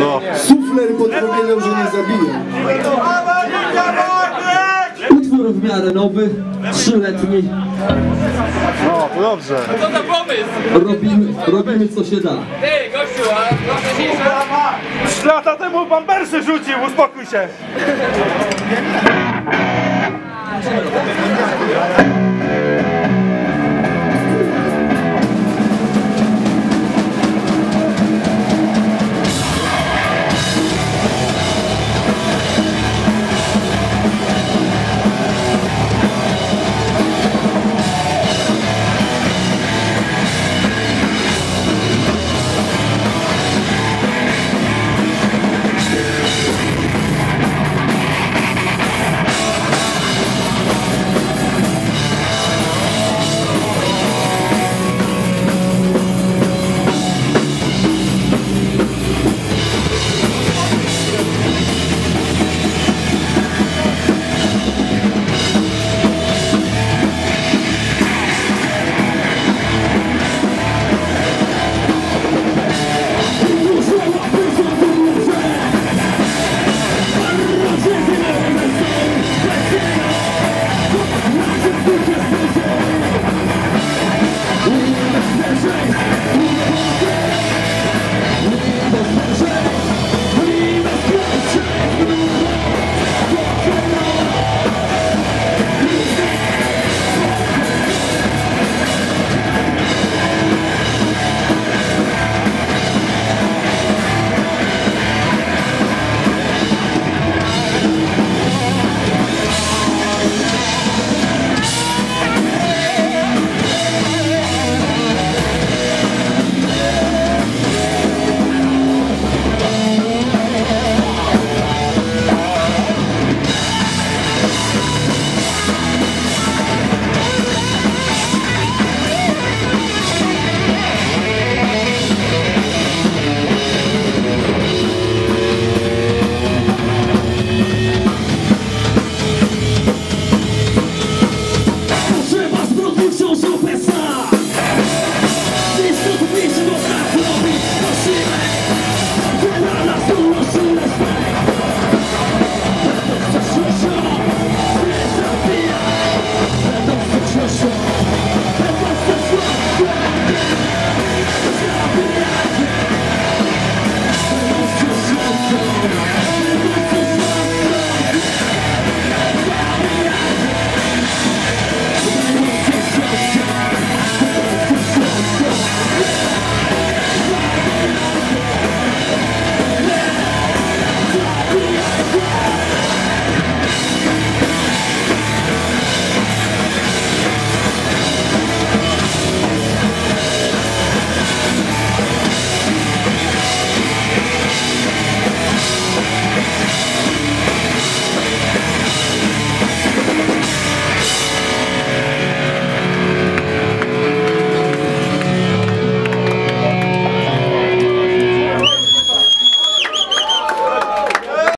No. Sufler podpowiedział, że nie zabije. Utwór w miarę nowy, trzyletni. No, to dobrze. Co za pomysł? Robimy, robimy co się da. Ty, gościu, a proszę się Trzy lata temu bambersy rzucił, uspokój się.